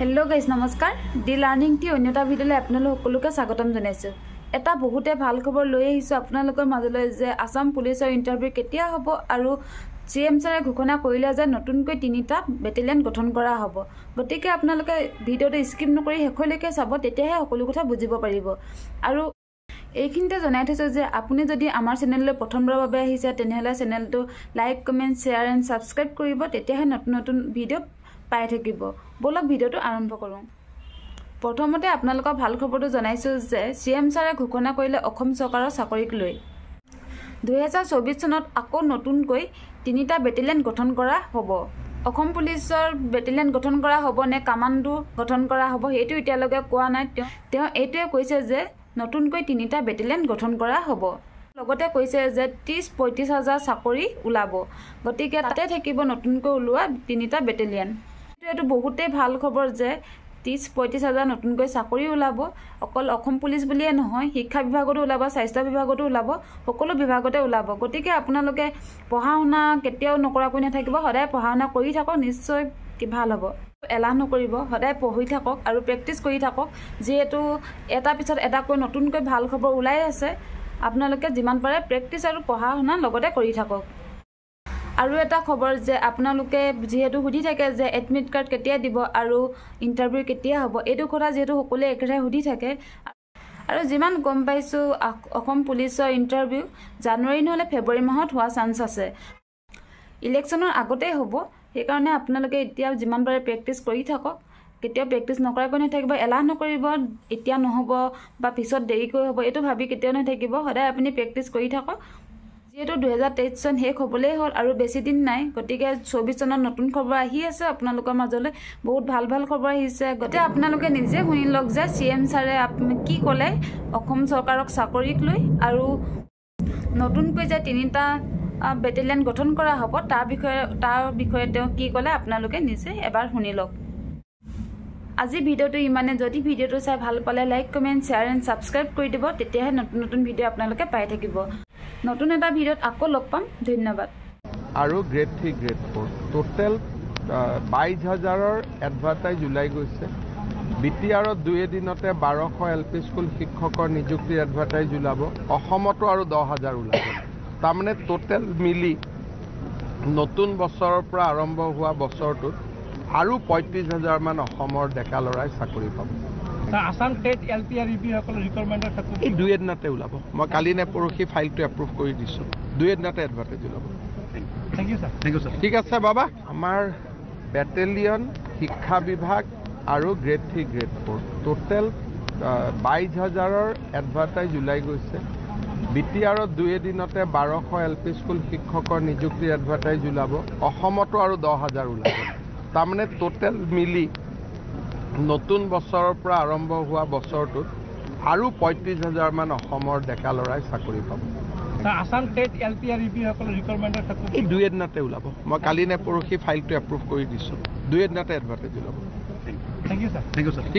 Hello guys নমস্কাৰ। দি learning টি অন্য এটা ভিডিঅ'লৈ আপোনালোক সকলোকে স্বাগতম জনাইছোঁ। এটা বহুতে ভাল খবৰ লৈ আহিছোঁ আপোনালোকৰ মাজলৈ যে আছাম পুলিচৰ ইণ্টাৰভিউ কেতিয়া হ'ব আৰু চি এম ছাৰে ঘোষণা কৰিলে যে নতুনকৈ তিনিটা বেটেলিয়ান গঠন কৰা হ'ব। গতিকে আপোনালোকে ভিডিঅ'টো স্কিপ নকৰি শেষলৈকে চাব তেতিয়াহে সকলো কথা বুজিব পাৰিব। আৰু এইখিনিতে জনাই থৈছোঁ যে আপুনি যদি আমাৰ চেনেললৈ প্ৰথমবাৰৰ বাবে আহিছে তেনেহ'লে চেনেলটো like comment share and subscribe কৰিব। তেতিয়াহে নতুন নতুন ভিডিঅ' পাই থাকিব। ব'লক ভিডিঅ'টো আৰম্ভ কৰোঁ। প্ৰথমতে আপোনালোকক ভাল খবৰটো জনাইছোঁ যে চি এম ছাৰে ঘোষণা কৰিলে অসম চৰকাৰৰ চাকৰিক লৈ। দুহেজাৰ চৌবিছ চনত আকৌ নতুনকৈ তিনিটা বেটেলিয়ান গঠন কৰা হ'ব। অসম পুলিচৰ বেটেলিয়ান গঠন কৰা হ'ব নে কামাণ্ডো গঠন কৰা হ'ব সেইটো এতিয়ালৈকে কোৱা নাই। তেওঁ তেওঁ এইটোৱে কৈছে যে নতুনকৈ তিনিটা বেটেলিয়ান গঠন কৰা হ'ব। লগতে কৈছে যে ত্ৰিছ পঁয়ত্ৰিছ হাজাৰ চাকৰি ওলাব। গতিকে তাতে থাকিব নতুনকৈ ওলোৱা তিনিটা বেটেলিয়ান। এইটো বহুতেই ভাল খবৰ যে ত্ৰিছ পঁয়ত্ৰিছ হাজাৰ নতুনকৈ চাকৰি ওলাব। অকল অসম পুলিচ বুলিয়ে নহয় শিক্ষা বিভাগতো ওলাব স্বাস্থ্য বিভাগতো ওলাব সকলো বিভাগতে ওলাব। গতিকে আপোনালোকে পঢ়া শুনা কেতিয়াও নকৰাকৈ নাথাকিব সদায় পঢ়া শুনা কৰি থাকক নিশ্চয় ভাল হ'ব। এলাহ নকৰিব সদায় পঢ়ি থাকক আৰু প্ৰেক্টিচ কৰি থাকক। যিহেতু এটা পিছত এটাকৈ নতুনকৈ ভাল খবৰ ওলাই আছে আপোনালোকে যিমান পাৰে প্ৰেক্টিচ আৰু পঢ়া শুনা লগতে কৰি থাকক। আৰু এটা খবৰ যে আপোনালোকে যিহেতু সুধি থাকে যে এডমিট কাৰ্ড কেতিয়া দিব আৰু ইণ্টাৰভিউ কেতিয়া হ'ব এইটো কথা যিহেতু সকলোৱে একেৰাহে সুধি থাকে। আৰু যিমান গম পাইছোঁ অসম পুলিচৰ ইণ্টাৰভিউ জানুৱাৰী নহ'লে ফেব্ৰুৱাৰী মাহত হোৱা চান্স আছে। ইলেকশ্যনৰ আগতেই হ'ব সেইকাৰণে আপোনালোকে এতিয়া যিমান পাৰে প্ৰেক্টিচ কৰি থাকক। কেতিয়াও প্ৰেক্টিচ নকৰাকৈ নাথাকিব এলাহ নকৰিব এতিয়া নহ'ব বা পিছত দেৰিকৈ হ'ব এইটো ভাবি কেতিয়াও নাথাকিব। সদায় আপুনি প্ৰেক্টিচ কৰি থাকক। যিহেতু দুহেজাৰ তেইছ চন শেষ হ'বলেই হ'ল আৰু বেছি দিন নাই গতিকে চৌবিছ চনত নতুন খবৰ আহি আছে আপোনালোকৰ মাজলৈ বহুত ভাল ভাল খবৰ আহিছে। গতিকে আপোনালোকে নিজে শুনি লওক যে চি এম ছাৰে কি ক'লে অসম চৰকাৰক চাকৰিক লৈ আৰু নতুনকৈ যে তিনিটা বেটেলিয়ান গঠন কৰা হ'ব তাৰ বিষয়ে তাৰ বিষয়ে তেওঁ কি ক'লে আপোনালোকে নিজে এবাৰ শুনি লওক। আজি ভিডিঅ'টো ইমানে যদি ভিডিঅ'টো চাই ভাল পালে like comment share and subscribe কৰি দিব তেতিয়াহে নতুন নতুন ভিডিঅ' আপোনালোকে পাই থাকিব। নতুন এটা ভিডিঅ'ত আকৌ লগ পাম। ধন্যবাদ। আৰু grade three grade four. Total বাইছ হাজাৰৰ এডভাৰটাইজ ওলাই গৈছে। বি টি আৰত দুই এদিনতে বাৰশ এল পি স্কুল শিক্ষকৰ নিযুক্তিৰ এডভাৰটাইজ ওলাব। অসমতো আৰু দহ হাজাৰ ওলাব। তাৰমানে টোটেল মিলি নতুন বছৰৰ পৰা আৰম্ভ হোৱা বছৰটোত আৰু পঁয়ত্ৰিছ হাজাৰমান অসমৰ ডেকা ল'ৰাই চাকৰি পাব। আছাম টেট এল পি আৰ ইউ পিসকলৰ ৰিকুৱাৰমেণ্টৰ ক্ষেত্ৰত এই দুই এদিনতে ওলাব। মই কালি নে পৰহি ফাইলটো এপ্ৰুভ কৰি দিছোঁ। দুই এদিনতে এডভাৰটাইজ ওলাব। Thank you sir thank you sir ঠিক আছে বাবা। আমাৰ বেটেলিয়ন শিক্ষা বিভাগ আৰু grade three grade four total বাইছ হাজাৰৰ এডভাৰটাইজ ওলাই গৈছে। বি টি আৰত দুই এদিনতে বাৰশ এল পি স্কুল শিক্ষকৰ নিযুক্তিৰ এডভাৰটাইজ ওলাব। অসমতো আৰু দহ হাজাৰ ওলাব। তাৰমানে টোটেল মিলি নতুন বছৰৰ পৰা আৰম্ভ হোৱা বছৰটোত আৰু পঁয়ত্ৰিছ হাজাৰমান অসমৰ ডেকা ল'ৰাই চাকৰি পাব। এই দুই এদিনতে ওলাব। মই কালি নে পৰহি ফাইলটো এপ্ৰুভ কৰি দিছোঁ। দুই এদিনতে এডভাৰটাইজ ওলাব। Thank you sir thank you sir ঠিক আছে